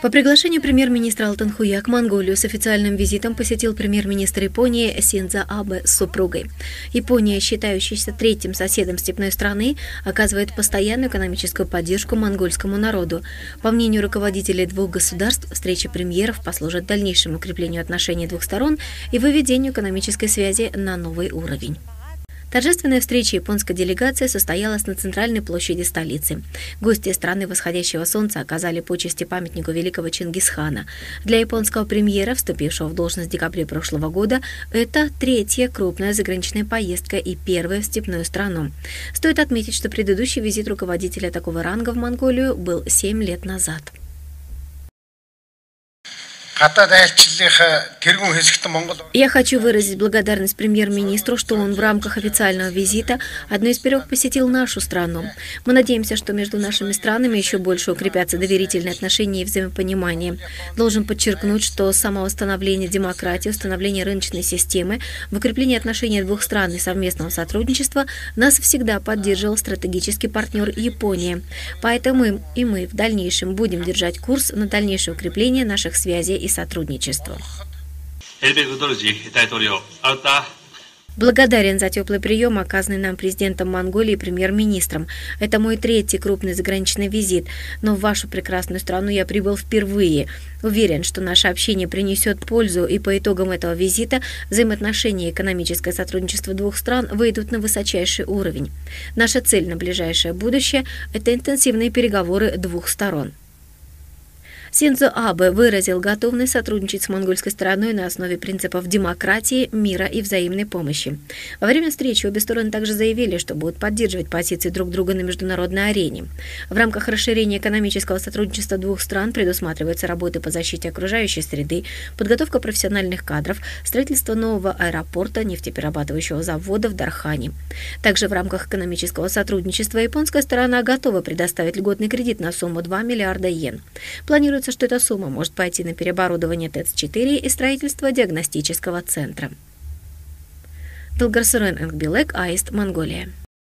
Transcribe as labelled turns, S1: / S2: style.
S1: По приглашению премьер-министра Алтан Хуяк Монголию с официальным визитом посетил премьер-министр Японии Синдза Абе с супругой. Япония, считающаяся третьим соседом степной страны, оказывает постоянную экономическую поддержку монгольскому народу. По мнению руководителей двух государств, встреча премьеров послужит дальнейшему укреплению отношений двух сторон и выведению экономической связи на новый уровень. Торжественная встреча японской делегации состоялась на центральной площади столицы. Гости страны восходящего солнца оказали почести памятнику великого Чингисхана. Для японского премьера, вступившего в должность в декабре прошлого года, это третья крупная заграничная поездка и первая в степную страну. Стоит отметить, что предыдущий визит руководителя такого ранга в Монголию был 7 лет назад. Я хочу выразить благодарность премьер-министру, что он в рамках официального визита одной из первых посетил нашу страну. Мы надеемся, что между нашими странами еще больше укрепятся доверительные отношения и взаимопонимание. Должен подчеркнуть, что самовосстановление демократии, установление рыночной системы, в укреплении отношений двух стран и совместного сотрудничества нас всегда поддерживал стратегический партнер Япония. Поэтому и мы в дальнейшем будем держать курс на дальнейшее укрепление наших связей и сотрудничества. Благодарен за теплый прием, оказанный нам президентом Монголии и премьер-министром. Это мой третий крупный заграничный визит, но в вашу прекрасную страну я прибыл впервые. Уверен, что наше общение принесет пользу, и по итогам этого визита взаимоотношения и экономическое сотрудничество двух стран выйдут на высочайший уровень. Наша цель на ближайшее будущее – это интенсивные переговоры двух сторон. Синзо Абе выразил готовность сотрудничать с монгольской стороной на основе принципов демократии, мира и взаимной помощи. Во время встречи обе стороны также заявили, что будут поддерживать позиции друг друга на международной арене. В рамках расширения экономического сотрудничества двух стран предусматриваются работы по защите окружающей среды, подготовка профессиональных кадров, строительство нового аэропорта, нефтеперерабатывающего завода в Дархане. Также в рамках экономического сотрудничества японская сторона готова предоставить льготный кредит на сумму 2 миллиарда йен. Планируется Планируется, что эта сумма может пойти на переоборудование ТЭЦ-4 и строительство диагностического центра. Долгарсурен Энгбилек, Аист, Монголия.